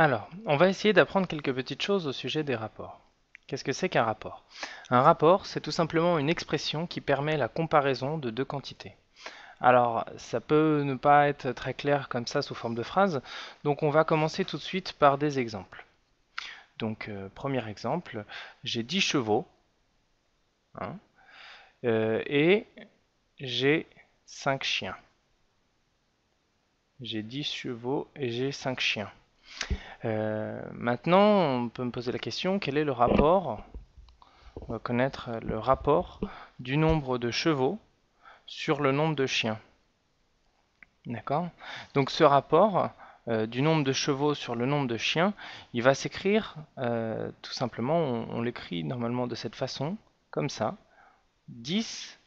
Alors, on va essayer d'apprendre quelques petites choses au sujet des rapports. Qu'est-ce que c'est qu'un rapport? Un rapport, c'est tout simplement une expression qui permet la comparaison de deux quantités. Alors, ça peut ne pas être très clair comme ça sous forme de phrase, donc on va commencer tout de suite par des exemples. Donc, euh, premier exemple, j'ai 10 chevaux hein, euh, et j'ai 5 chiens. J'ai 10 chevaux et j'ai 5 chiens. Euh, maintenant, on peut me poser la question, quel est le rapport On va connaître le rapport du nombre de chevaux sur le nombre de chiens. D'accord? Donc ce rapport euh, du nombre de chevaux sur le nombre de chiens, il va s'écrire euh, tout simplement, on, l'écrit normalement de cette façon, comme ça, 10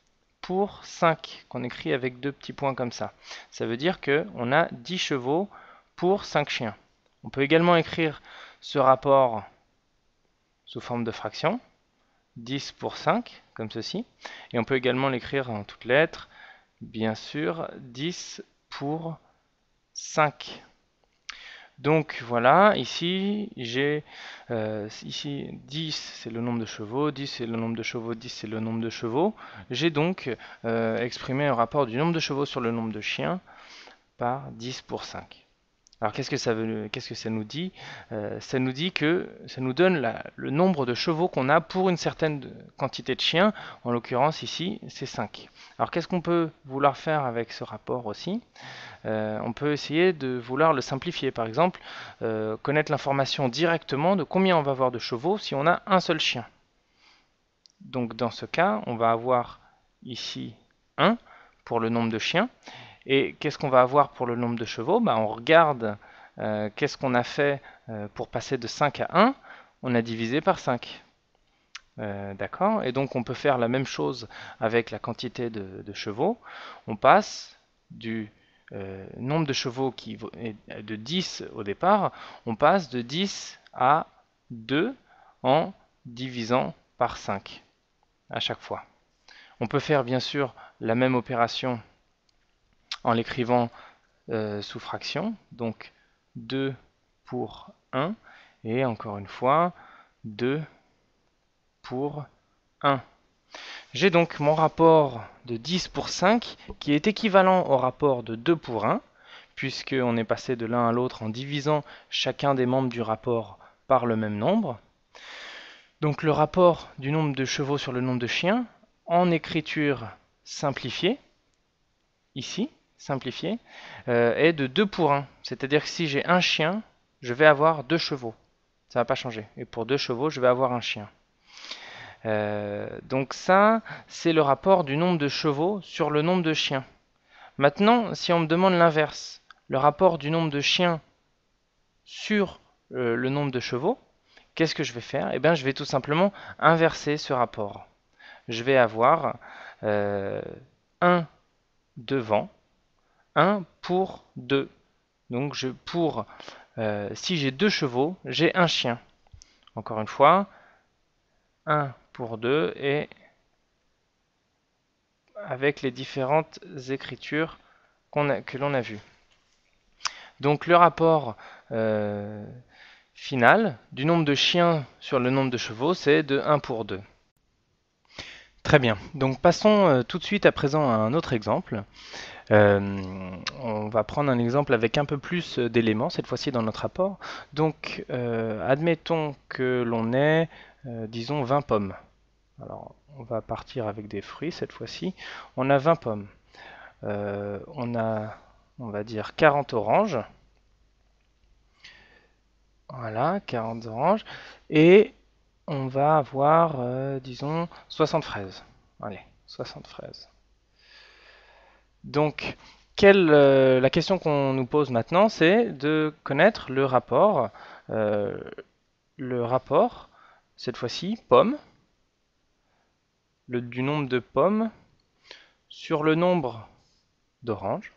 pour 5, qu'on écrit avec deux petits points comme ça. Ça veut dire qu'on a 10 chevaux pour 5 chiens. On peut également écrire ce rapport sous forme de fraction, 10 pour 5, comme ceci. Et on peut également l'écrire en toutes lettres, bien sûr, 10 pour 5. Donc voilà, ici j'ai euh, ici 10 c'est le nombre de chevaux, 10 c'est le nombre de chevaux, 10 c'est le nombre de chevaux. J'ai donc euh, exprimé un rapport du nombre de chevaux sur le nombre de chiens par 10 pour 5. Alors qu'est-ce que ça nous dit? Euh, Ça nous dit que ça nous donne le nombre de chevaux qu'on a pour une certaine quantité de chiens. En l'occurrence ici, c'est 5. Alors qu'est-ce qu'on peut vouloir faire avec ce rapport aussi? Euh, On peut essayer de vouloir le simplifier. Par exemple, euh, connaître l'information directement de combien on va avoir de chevaux si on a un seul chien. Donc dans ce cas, on va avoir ici 1 pour le nombre de chiens. Et qu'est-ce qu'on va avoir pour le nombre de chevaux? Bah, On regarde euh, qu'est-ce qu'on a fait euh, pour passer de 5 à 1. On a divisé par 5. Euh, d'accord? Et donc on peut faire la même chose avec la quantité de, chevaux. On passe du nombre de chevaux qui est de 10 au départ, on passe de 10 à 2 en divisant par 5 à chaque fois. On peut faire bien sûr la même opération en l'écrivant euh, sous fraction. Donc 2 pour 1 et encore une fois 2 pour 1. J'ai donc mon rapport de 10 pour 5 qui est équivalent au rapport de 2 pour 1 puisqu'on est passé de l'un à l'autre en divisant chacun des membres du rapport par le même nombre. Donc le rapport du nombre de chevaux sur le nombre de chiens en écriture simplifiée, ici, simplifié, euh, est de 2 pour 1. C'est-à-dire que si j'ai un chien, je vais avoir deux chevaux. Ça ne va pas changer. Et pour deux chevaux, je vais avoir un chien. Euh, donc ça, c'est le rapport du nombre de chevaux sur le nombre de chiens. Maintenant, si on me demande l'inverse, le rapport du nombre de chiens sur euh, le nombre de chevaux, qu'est-ce que je vais faire? Eh bien, je vais tout simplement inverser ce rapport. Je vais avoir 1 devant 1 pour 2. Donc je, pour, euh, si j'ai deux chevaux, j'ai un chien. Encore une fois, 1 pour 2 et avec les différentes écritures que l'on a vues. Donc le rapport euh, final du nombre de chiens sur le nombre de chevaux, c'est de 1 pour 2. Très bien, donc passons euh, tout de suite à présent à un autre exemple. Euh, on va prendre un exemple avec un peu plus d'éléments, cette fois-ci dans notre rapport. Donc, euh, admettons que l'on ait, euh, disons, 20 pommes. Alors, on va partir avec des fruits cette fois-ci. On a 20 pommes. on a, on va dire, 40 oranges. Voilà, 40 oranges. Et on va avoir, disons, 60 fraises. Allez, 60 fraises. Donc, euh, la question qu'on nous pose maintenant, c'est de connaître le rapport, euh, le rapport, cette fois-ci, pommes, du nombre de pommes sur le nombre d'oranges.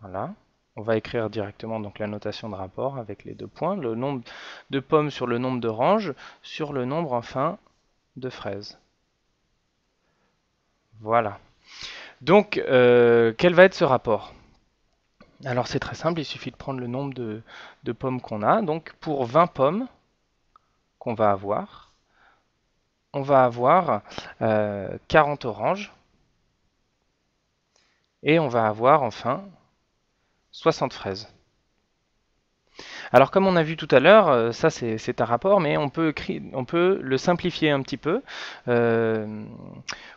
Voilà. On va écrire directement donc la notation de rapport avec les deux points, le nombre de pommes sur le nombre d'oranges sur le nombre enfin de fraises. Voilà. Donc, euh, quel va être ce rapport? Alors c'est très simple, il suffit de prendre le nombre de, pommes qu'on a. Donc pour 20 pommes qu'on va avoir, on va avoir euh, 40 oranges et on va avoir enfin 60 fraises. Alors comme on a vu tout à l'heure, euh, ça c'est un rapport, mais on peut, le simplifier un petit peu euh,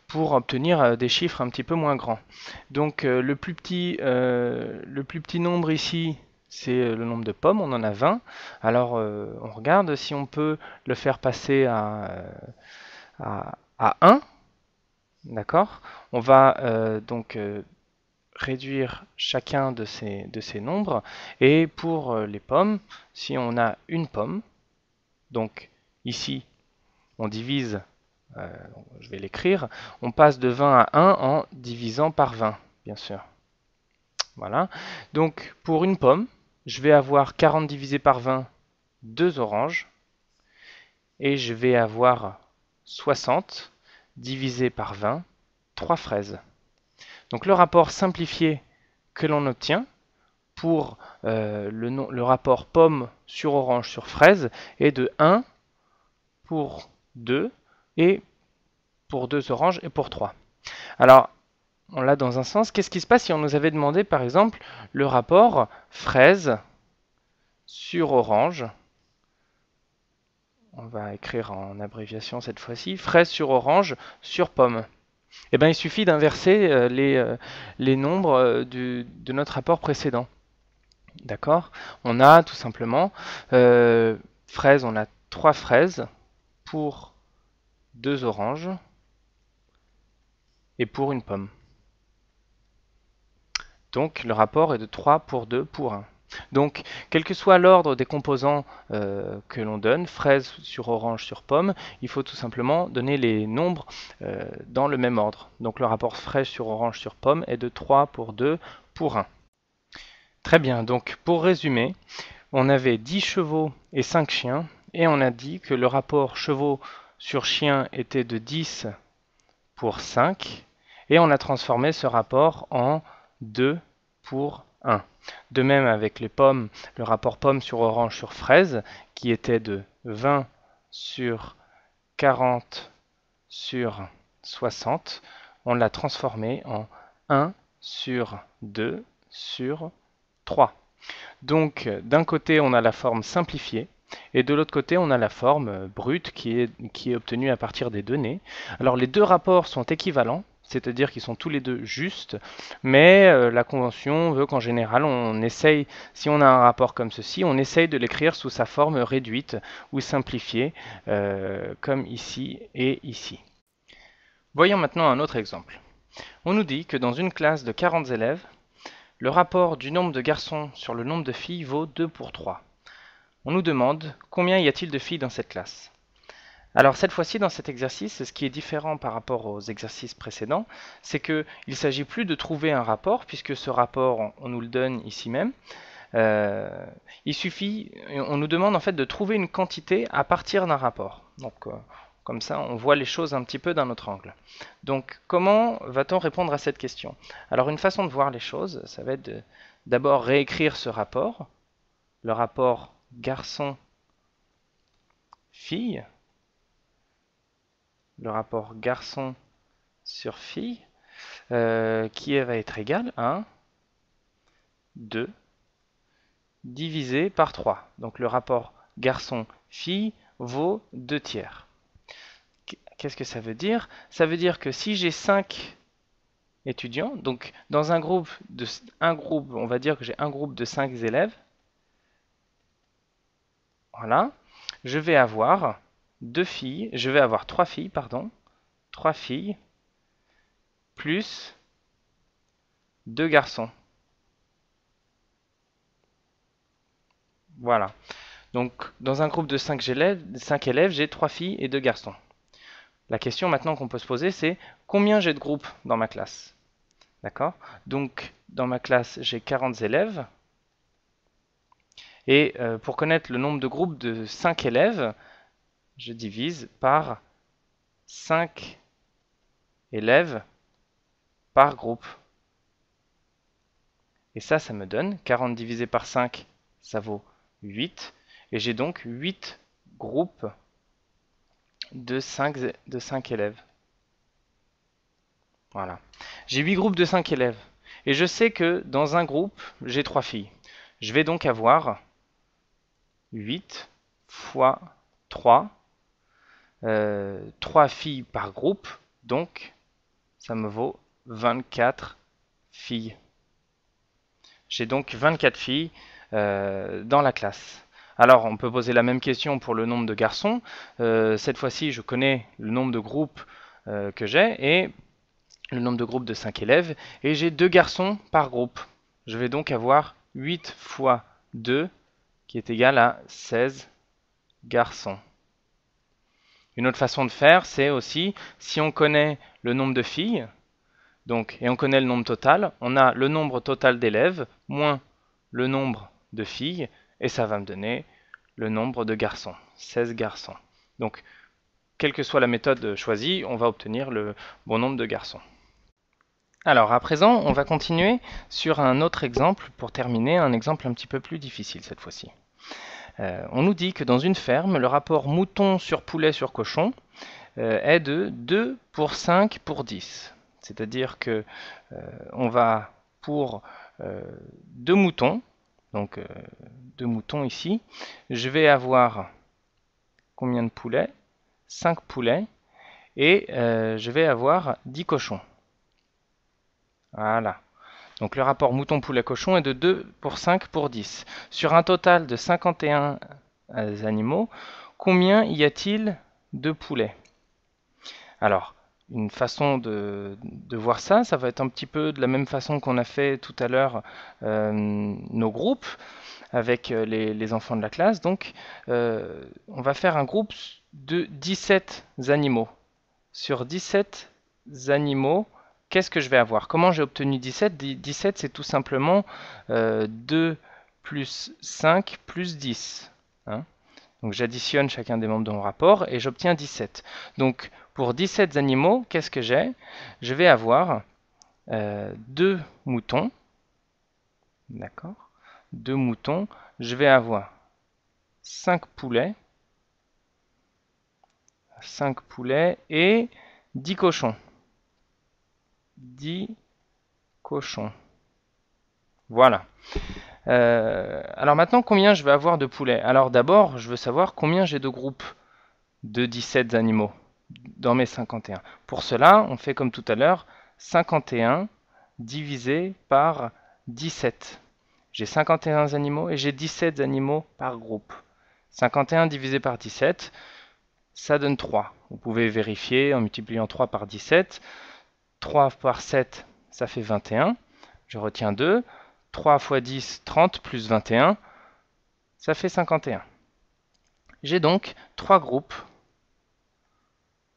pour obtenir euh, des chiffres un petit peu moins grands. Donc le, plus petit, nombre ici, c'est le nombre de pommes, on en a 20. Alors on regarde si on peut le faire passer à, à, à 1. D'accord? On va donc réduire chacun de ces, de ces nombres. Et pour euh, les pommes, si on a une pomme, donc ici, on divise, euh, je vais l'écrire, on passe de 20 à 1 en divisant par 20, bien sûr. Voilà. Donc pour une pomme, je vais avoir 40 divisé par 20, 2 oranges. Et je vais avoir 60 divisé par 20, 3 fraises. Donc le rapport simplifié que l'on obtient pour euh, le, rapport pomme sur orange sur fraise est de 1 pour 2 et pour 2 oranges et pour 3. Alors, on l'a dans un sens. Qu'est-ce qui se passe si on nous avait demandé par exemple le rapport fraise sur orange? On va écrire en abréviation cette fois-ci. Fraise sur orange sur pomme eh ben, il suffit d'inverser euh, les, euh, les, nombres euh, de notre rapport précédent. D'accord? On a tout simplement fraises, on a 3 fraises pour 2 oranges et pour une pomme. Donc le rapport est de 3 pour 2 pour 1. Donc, quel que soit l'ordre des composants euh, que l'on donne, fraise sur orange sur pomme, il faut tout simplement donner les nombres euh, dans le même ordre. Donc le rapport fraise sur orange sur pomme est de 3 pour 2 pour 1. Très bien, donc pour résumer, on avait 10 chevaux et 5 chiens, et on a dit que le rapport chevaux sur chiens était de 10 pour 5, et on a transformé ce rapport en 2 pour 1. De même avec les pommes, le rapport pomme sur orange sur fraise, qui était de 20 sur 40 sur 60, on l'a transformé en 1 sur 2 sur 3. Donc d'un côté on a la forme simplifiée, et de l'autre côté, on a la forme brute qui est, qui est obtenue à partir des données. Alors les deux rapports sont équivalents, c'est-à-dire qu'ils sont tous les deux justes, mais euh, la convention veut qu'en général, on essaye, si on a un rapport comme ceci, on essaye de l'écrire sous sa forme réduite ou simplifiée, euh, comme ici et ici. Voyons maintenant un autre exemple. On nous dit que dans une classe de 40 élèves, le rapport du nombre de garçons sur le nombre de filles vaut 2 pour 3. On nous demande combien y a-t-il de filles dans cette classe? Alors cette fois-ci, dans cet exercice, ce qui est différent par rapport aux exercices précédents, c'est qu'il ne s'agit plus de trouver un rapport, puisque ce rapport, on nous le donne ici même. Euh, il suffit, on nous demande en fait de trouver une quantité à partir d'un rapport. Donc euh, comme ça, on voit les choses un petit peu d'un autre angle. Donc comment va-t-on répondre à cette question? Alors une façon de voir les choses, ça va être d'abord réécrire ce rapport, le rapport garçon-fille, le rapport garçon sur fille, euh, qui va être égal à 2 divisé par 3. Donc le rapport garçon-fille vaut 2 tiers. Qu'est-ce que ça veut dire? Ça veut dire que si j'ai 5 étudiants, donc dans un groupe, de, un groupe, on va dire que j'ai un groupe de 5 élèves, voilà, je vais avoir deux filles, je vais avoir trois filles, pardon, trois filles, plus deux garçons. Voilà. Donc, dans un groupe de 5 élèves, j'ai trois filles et deux garçons. La question maintenant qu'on peut se poser, c'est combien j'ai de groupes dans ma classe? D'accord? Donc, dans ma classe, j'ai 40 élèves. Et euh, pour connaître le nombre de groupes de 5 élèves, je divise par 5 élèves par groupe. Et ça, ça me donne 40 divisé par 5, ça vaut 8. Et j'ai donc 8 groupes de 5, de 5 élèves. Voilà. J'ai 8 groupes de 5 élèves. Et je sais que dans un groupe, j'ai 3 filles. Je vais donc avoir 8 fois 3. 3 euh, filles par groupe. Donc, ça me vaut 24 filles. J'ai donc 24 filles euh, dans la classe. Alors, on peut poser la même question pour le nombre de garçons. Euh, cette fois-ci, je connais le nombre de groupes que j'ai et le nombre de groupes de 5 élèves, et j'ai 2 garçons par groupe. Je vais donc avoir 8 fois 2, qui est égal à 16 garçons. Une autre façon de faire, c'est aussi, si on connaît le nombre de filles, donc, et on connaît le nombre total, on a le nombre total d'élèves moins le nombre de filles, et ça va me donner le nombre de garçons, 16 garçons. Donc, quelle que soit la méthode choisie, on va obtenir le bon nombre de garçons. Alors à présent, on va continuer sur un autre exemple pour terminer, un exemple un petit peu plus difficile cette fois-ci. Euh, on nous dit que dans une ferme, le rapport mouton sur poulet sur cochon euh, est de 2 pour 5 pour 10. C'est-à-dire que euh, on va pour deux moutons, donc deux moutons ici, je vais avoir combien de poulets? 5 poulets et je vais avoir 10 cochons. Voilà. Donc le rapport mouton-poulet-cochon est de 2 pour 5 pour 10. Sur un total de 51 euh, animaux, combien y a-t-il de poulets? Alors, une façon de, voir ça, ça va être un petit peu de la même façon qu'on a fait tout à l'heure euh, nos groupes avec euh, les, les, enfants de la classe. Donc, on va faire un groupe de 17 animaux. Sur 17 animaux, qu'est-ce que je vais avoir? Comment j'ai obtenu 17 17, c'est tout simplement 2 euh, plus 5 plus 10. Hein. Donc j'additionne chacun des membres de mon rapport et j'obtiens 17. Donc pour 17 animaux, qu'est-ce que j'ai? Je vais avoir 2 euh, moutons. D'accord? 2 moutons. Je vais avoir 5 poulets. 5 poulets et 10 cochons. 10 cochons. Voilà. Euh, alors maintenant, combien je vais avoir de poulets? Alors d'abord, je veux savoir combien j'ai de groupes de 17 animaux dans mes 51. Pour cela, on fait comme tout à l'heure, 51 divisé par 17. J'ai 51 animaux et j'ai 17 animaux par groupe. 51 divisé par 17, ça donne 3. Vous pouvez vérifier en multipliant 3 par 17. 3 par 7, ça fait 21. Je retiens 2. 3 fois 10, 30, plus 21, ça fait 51. J'ai donc 3 groupes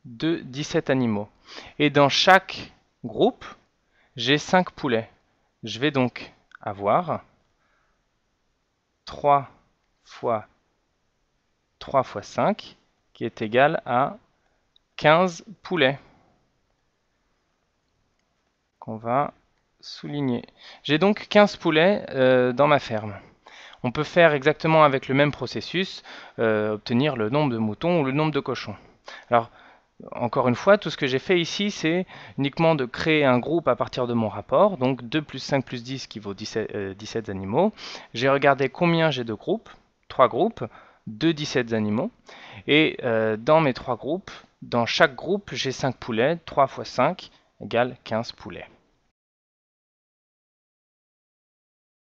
de 17 animaux. Et dans chaque groupe, j'ai 5 poulets. Je vais donc avoir 3 fois 3 fois 5, qui est égal à 15 poulets qu'on va souligner. J'ai donc 15 poulets euh, dans ma ferme. On peut faire exactement avec le même processus, euh, obtenir le nombre de moutons ou le nombre de cochons. Alors, encore une fois, tout ce que j'ai fait ici, c'est uniquement de créer un groupe à partir de mon rapport, donc 2 plus 5 plus 10 qui vaut 17, 17 euh, animaux. J'ai regardé combien j'ai de groupes, 3 groupes, de 17 animaux. Et dans mes 3 groupes, dans chaque groupe, j'ai 5 poulets, 3 fois 5 égale 15 poulets.